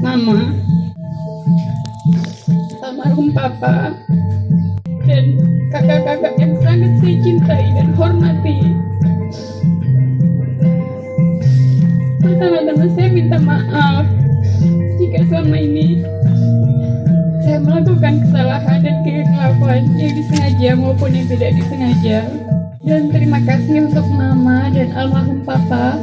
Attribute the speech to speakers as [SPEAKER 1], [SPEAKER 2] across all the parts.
[SPEAKER 1] mama, almarhum papa, dan kakak-kakak yang sangat saya cintai dan hormati. Pertama-tama saya minta maaf jika selama ini saya melakukan kesalahan dan kekelakuan yang disengaja maupun yang tidak disengaja. Dan terima kasih untuk mama dan almarhum papa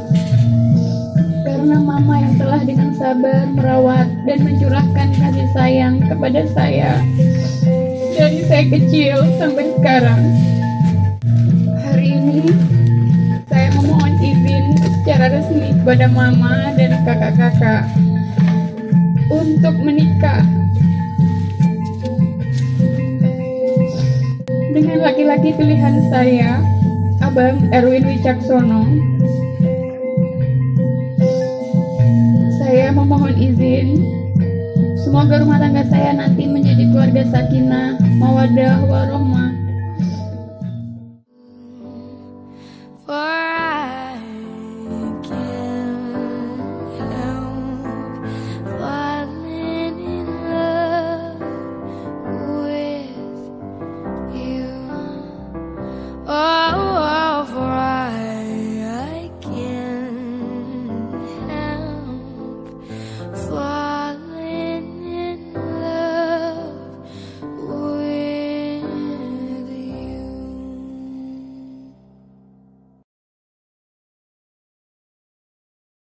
[SPEAKER 1] karena mama yang telah dengan sabar merawat dan mencurahkan kasih sayang kepada saya dari saya kecil sampai sekarang. Hari ini saya memohon izin secara resmi kepada mama dan kakak-kakak untuk menikah dengan laki-laki pilihan saya, Abang Erwin Wicaksono. Memohon izin. Semoga rumah tangga saya nanti menjadi keluarga sakinah, mawadah, warohmah.